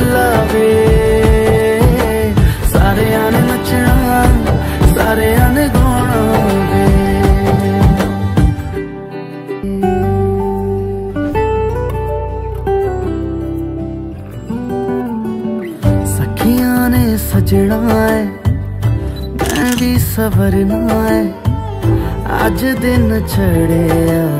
ਅੱਜ ਵੇ ਸਾਰਿਆਂ ਨੇ ਨੱਚਣਾ, ਸਾਰਿਆਂ ਨੇ ਗਾਉਣਾ ਵੇ। ਸਖੀਆਂ ਨੇ ਸਜਣਾ ਹੈ ਮੈਂ ਵੀ ਸਵਰਨਾ ਹੈ ਅੱਜ ਦਿਨ ਛੜਿਆ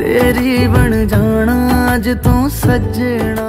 ਤੇਰੀ ਬਣ ਜਾਣਾ ਅੱਜ ਤੂੰ ਸੱਜਣਾ।